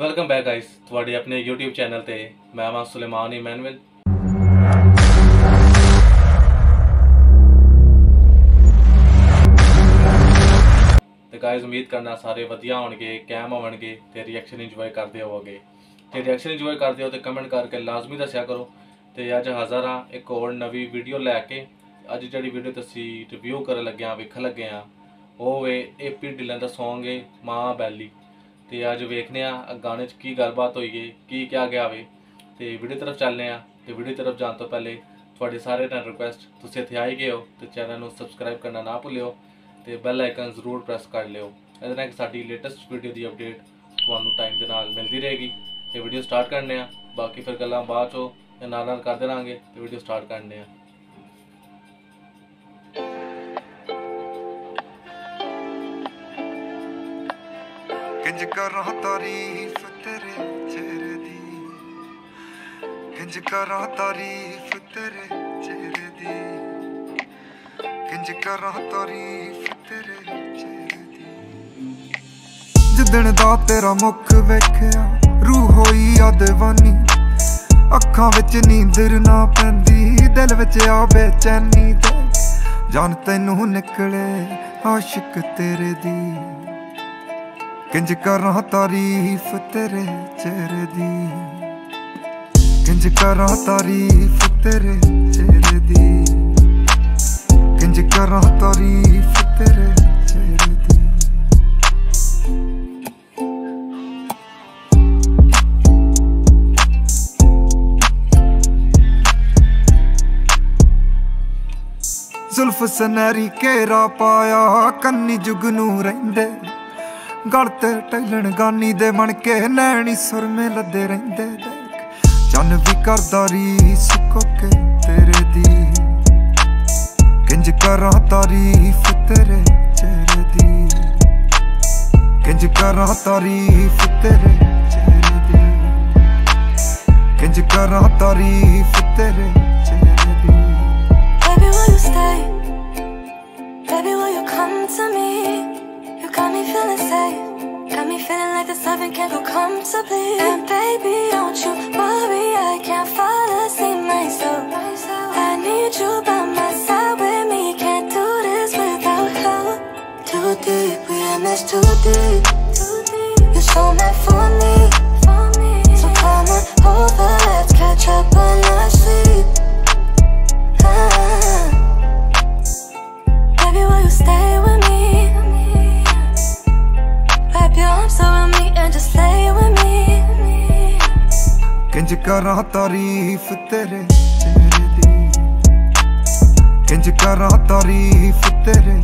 Welcome back guys ਤੁਹਾਡੇ ਆਪਣੇ YouTube channel ਤੇ ਮੈਂ ਹਾਂ ਸੁਲੇਮਾਨ ਇਮਨੁਅਲ। ਤੇ ਗਾਇਸ ਉਮੀਦ ਕਰਨਾ ਸਾਰੇ ਵਧੀਆ ਹੋਣਗੇ, ਕੈਮ ਹੋਣਗੇ ਤੇ ਰਿਐਕਸ਼ਨ ਇੰਜੋਏ ਕਰਦੇ ਹੋਵੋਗੇ। ਤੇ ਰਿਐਕਸ਼ਨ ਇੰਜੋਏ ਕਰਦੇ ਹੋ ਤੇ ਕਮੈਂਟ ਕਰਕੇ ਲਾਜ਼ਮੀ ਦੱਸਿਆ ਕਰੋ। ਤੇ ਅੱਜ ਹਾਜ਼ਰ ਹਾਂ ਇੱਕ ਹੋਰ ਨਵੀਂ ਵੀਡੀਓ ਲੈ ਕੇ। ਅੱਜ ਜਿਹੜੀ ਵੀਡੀਓ ਤੁਸੀਂ ਰਿਵਿਊ ਕਰਨ ਲੱਗੇ ਆ ਵੇਖਣ ਲੱਗੇ ਆ ਉਹ ਏ ਏਪੀ ਢਿੱਲਨ ਦਾ Song ਏ, ਮਾਂ ਬੈਲੀ। ਤੇ ਅੱਜ ਵੇਖਨੇ ਆ ਗਾਣੇ 'ਚ ਕੀ ਗੱਲਬਾਤ ਹੋਈ ਏ ਕੀ ਕਿਹਾ ਗਿਆ ਵੇ। ਤੇ ਵੀਡੀਓ ਤਰਫ ਚੱਲਨੇ ਆ ਤੇ ਵੀਡੀਓ ਤਰਫ ਜਾਣ ਤੋਂ ਪਹਿਲੇ ਤੁਹਾਡੇ ਸਾਰੇ ਨਾਲ ਰਿਕੁਐਸਟ ਤੁਸੀਂ ਇੱਥੇ ਆਏ ਗਏ ਹੋ ਤੇ ਚੈਨਲ ਨੂੰ ਸਬਸਕ੍ਰਾਈਬ ਕਰਨਾ ਨਾ ਭੁੱਲਿਓ ਤੇ ਬੈਲ ਆਈਕਨ ਜ਼ਰੂਰ ਪ੍ਰੈਸ ਕਰ ਲਿਓ। ਇਹਦੇ ਨਾਲ ਸਾਡੀ ਲੇਟੈਸਟ ਵੀਡੀਓ ਦੀ ਅਪਡੇਟ ਤੁਹਾਨੂੰ ਟਾਈਮ ਦੇ ਨਾਲ ਮਿਲਦੀ ਰਹੇਗੀ। ਤੇ ਵੀਡੀਓ ਸਟਾਰਟ ਕਰਨੇ ਆ ਬਾਕੀ ਫਿਰ ਗੱਲਾਂ ਬਾਅਦ ਚੋਂ ਨਾਲ ਨਾਲ ਕਰਦੇ ਰਾਂਗੇ ਤੇ ਵੀਡੀਓ ਸਟਾਰਟ ਕਰਨੇ ਆ ਕਿੰਜ ਕਰਾਂ ਤਾਰੀਫ ਤੇਰੇ ਚਿਹਰੇ ਦੀ। ਕਿੰਜ ਕਰਾਂ ਤਾਰੀਫ ਤੇਰੇ ਚਿਹਰੇ ਦੀ। ਕਿੰਜ ਕਰਾਂ ਤਾਰੀਫ ਤੇਰੇ ਚਿਹਰੇ ਦੀ। ਜਿੱਦਣ ਦਾ ਤੇਰਾ ਮੁਖ ਵੇਖਿਆ, ਰੂਹ ਹੋਈ ਆ دیਵਾਨੀ ਅੱਖਾਂ ਵਿੱਚ ਨੀਂਦਰ ਨਾ ਪੈਂਦੀ, ਦਿਲ ਵਿੱਚ ਆ ਬੇਚੈਨੀ ਤੇ। ਜਾਨ ਤੈਨੂੰ ਨਿਕਲੇ ਆਸ਼ਿਕ ਤੇਰੇ ਦੀ। ਕਿੰਜ ਕਰਾਂ ਤਾਰੀਫ ਤੇਰੇ ਚਿਹਰੇ ਦੀ? ਕਿੰਜ ਕਰਾਂ ਤਾਰੀਫ ਤੇਰੇ ਚਿਹਰੇ ਦੀ? ਕਿੰਜ ਕਰਾਂ ਤਾਰੀਫ ਤੇਰੇ ਚਿਹਰੇ ਦੀ? ਜ਼ੁਲਫ ਸਨੈਰੀ ਘੇਰਾ ਪਾਇਆ, ਕੰਨੀ ਜੁਗਨੂ ਰਹਿੰਦੇ। ਗਲ ਤੇ ਟੈਲਣ ਗਾਨੀ ਦੇ ਬਣ ਕੇ ਨੈਣੀ ਸੁਰਮੇ ਲੱਦੇ ਰਹਿੰਦੇ ਦੇਖ। ਚੰਨ ਵੀ ਕਰਦਾ ਰੀਸ ਕੋਕੇ ਤੇਰੇ ਦੀ। ਕਿੰਜ ਕਰਾਂ ਤਾਰੀਫ ਤੇਰੇ ਚਿਹਰੇ ਦੀ। ਕਿੰਜ ਕਰਾਂ ਤਾਰੀਫ ਤੇਰੇ ਚਿਹਰੇ ਦੀ। ਕਿੰਜ ਕਰਾਂ ਤਾਰੀਫ ਤੇਰੇ like this loving can't go comfortably. And baby, don't you worry, I can't fall asleep myself. I need you by my side with me. Can't do this without you. Too deep, we in this too deep. You're so meant for me. So come on over, let's catch up ਕਿੰਜ ਕਰਾਂ ਤਾਰੀਫ ਤੇਰੇ ਚਿਹਰੇ ਦੀ ਕਿੰਜ ਕਰਾਂ ਤਾਰੀਫ ਤੇਰੇ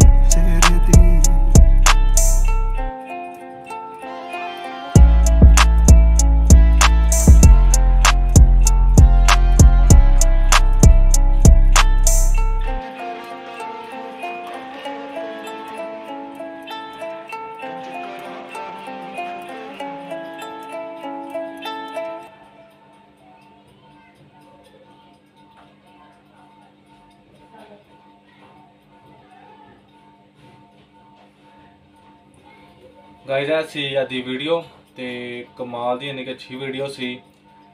guys ਇਹ ਸੀ ਅੱਜ ਦੀ ਵੀਡੀਓ ਤੇ ਕਮਾਲ ਦੀ ਯਾਨੀ ਕਿ ਅੱਛੀ ਵੀਡੀਓ ਸੀ।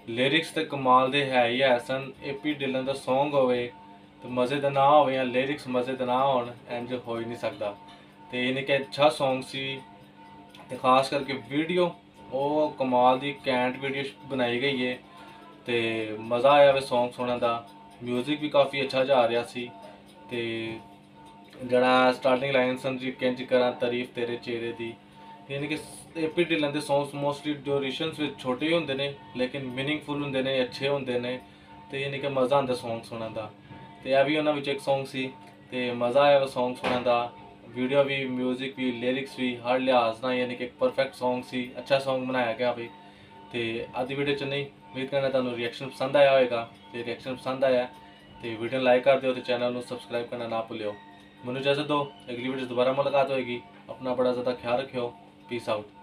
ਲਿਰਿਕਸ ਤੇ ਕਮਾਲ ਦੇ ਹੈ ਹੀ ਹੈ ਸਨ ਏਪੀ ਢਿੱਲਨ ਦਾ Song ਹੋਵੇ ਤੇ ਮਜ਼ੇ ਦਾ ਨਾ ਹੋਵੇ ਜਾਂ ਲਿਰਿਕਸ ਮਜ਼ੇ ਦਾ ਨਾ ਹੋਣ ਇੰਜ ਹੋ ਹੀ ਨਹੀਂ ਸਕਦਾ। ਤੇ ਯਾਨੀ ਕਿ ਅੱਛਾ Song ਸੀ ਤੇ ਖਾਸ ਕਰਕੇ ਵੀਡੀਓ ਉਹ ਕਮਾਲ ਦੀ ਕੈਂਟ ਵੀਡੀਓ ਬਣਾਈ ਗਈ ਹੈ ਤੇ ਮਜ਼ਾ ਆਇਆ ਵੇ Song ਸੁਣਨ ਦਾ। 뮤직 ਵੀ ਕਾਫੀ ਅੱਛਾ ਜਾ ਰਿਹਾ ਸੀ ਤੇ ਜਿਹੜਾ ਸਟਾਰਟਿੰਗ ਲਾਈਨ ਸਨ ਜੀ ਕਿੰਜ ਕਰਾਂ ਤਾਰੀਫ ਤੇਰੇ ਚਿਹਰੇ ਦੀ। ਯਾਨੀ ਕਿ ਏਪੀ ਢਿੱਲਨ ਦੇ ਸੌਂਗਸ ਮੋਸਟਲੀ ਡਿਊਰੇਸ਼ਨਸ ਵਿੱਚ ਛੋਟੇ ਹੀ ਹੁੰਦੇ ਨੇ, ਲੇਕਿਨ ਮੀਨਿੰਗਫੁਲ ਹੁੰਦੇ ਨੇ, ਅੱਛੇ ਹੁੰਦੇ ਨੇ, ਤੇ ਯਾਨੀ ਕਿ ਮਜ਼ਾ ਆਉਂਦਾ ਸੌਂਗ ਸੁਣਨ ਦਾ। ਤੇ ਇਹ ਵੀ ਉਹਨਾਂ ਵਿੱਚ ਇੱਕ ਸੌਂਗ ਸੀ, ਤੇ ਮਜ਼ਾ ਆਇਆ ਉਹ ਸੌਂਗ ਸੁਣਨ ਦਾ। ਵੀਡੀਓ ਵੀ 뮤직 ਵੀ ਲਿਰਿਕਸ ਵੀ, ਹਰ ਲਿਹਾਜ਼ ਨਾਲ ਯਾਨੀ ਕਿ ਇੱਕ ਪਰਫੈਕਟ ਸੌਂਗ ਸੀ, ਅੱਛਾ ਸੌਂਗ ਬਣਾਇਆ ਗਿਆ ਵੀ। ਤੇ ਅੱਜ ਦੀ ਵੀਡੀਓ ਚ ਨਹੀਂ, ਉਮੀਦ ਕਰਨਾ ਤੁਹਾਨੂੰ ਰਿਐਕਸ਼ਨ ਪਸੰਦ ਆਇਆ ਹੋਵੇਗਾ। ਤੇ ਰਿਐਕਸ਼ਨ ਪਸੰਦ ਆਇਆ, ਤੇ ਵੀਡੀਓ ਲਾਈਕ ਕਰ ਦਿਓ ਤੇ ਚੈਨਲ ਨੂੰ ਸਬਸਕ੍ਰਾਈਬ ਕਰਨਾ ਨਾ ਭੁੱਲਿਓ। ਮੈਨੂੰ ਇਜਾਜ਼ਤ ਦਿਓ, ਅਗਲੀ ਵੀਡੀਓ 'ਚ ਦੁਬਾਰਾ ਮੁਲਾਕਾਤ ਹੋਏਗੀ। ਆਪਣਾ ਬੜਾ ਜ਼ਿਆਦਾ ਖਿਆਲ ਰੱਖਿਓ। Peace out.